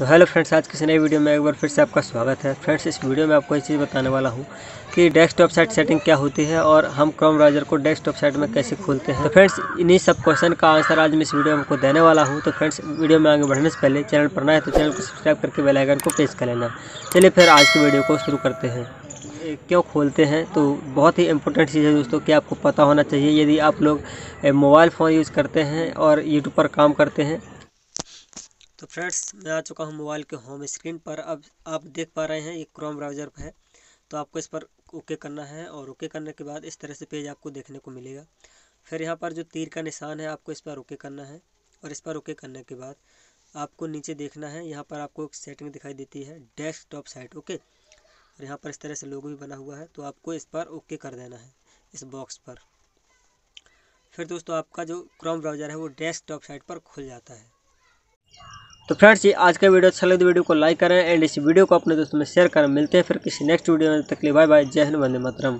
तो hello friends, आज किसी नई वीडियो में एक बार फिर से आपका स्वागत है। फ्रेंड्स, इस वीडियो में आपको एक चीज़ बताने वाला हूँ कि डेस्कटॉप साइट सेटिंग क्या होती है और हम क्रोम ब्राउज़र को डेस्कटॉप साइट में कैसे खोलते हैं। तो फ्रेंड्स, इन्हीं सब क्वेश्चन का आंसर आज मैं इस वीडियो में आपको देने वाला हूँ। तो फ्रेंड्स, वीडियो में आगे बढ़ने से पहले चैनल पर ना है तो चैनल को सब्सक्राइब करके बेलाइकन को प्रेस कर लेना। चलिए फिर आज की वीडियो को शुरू करते हैं। क्यों खोलते हैं? तो बहुत ही इंपॉर्टेंट चीज़ है दोस्तों कि आपको पता होना चाहिए। यदि आप लोग मोबाइल फ़ोन यूज़ करते हैं और यूट्यूब पर काम करते हैं तो फ्रेंड्स, मैं आ चुका हूँ मोबाइल के होम स्क्रीन पर। अब आप देख पा रहे हैं, ये क्रोम ब्राउज़र है। तो आपको इस पर ओके करना है और ओके करने के बाद इस तरह से पेज आपको देखने को मिलेगा। फिर यहाँ पर जो तीर का निशान है, आपको इस पर ओके करना है और इस पर ओके करने के बाद आपको नीचे देखना है। यहाँ पर आपको एक सेटिंग दिखाई देती है डेस्कटॉप साइट ओके और यहाँ पर इस तरह से लोगो भी बना हुआ है तो आपको इस पर ओके कर देना है, इस बॉक्स पर। फिर दोस्तों, आपका जो क्रोम ब्राउज़र है, वो डेस्कटॉप साइट पर खुल जाता है। तो फ्रेंड्स, ये आज का वीडियो अच्छा लगे तो वीडियो को लाइक करें, एंड इस वीडियो को अपने दोस्तों में शेयर करें। मिलते हैं फिर किसी नेक्स्ट वीडियो में तकलीफ़ बाय बाय जय हिंद, वंदे मातरम।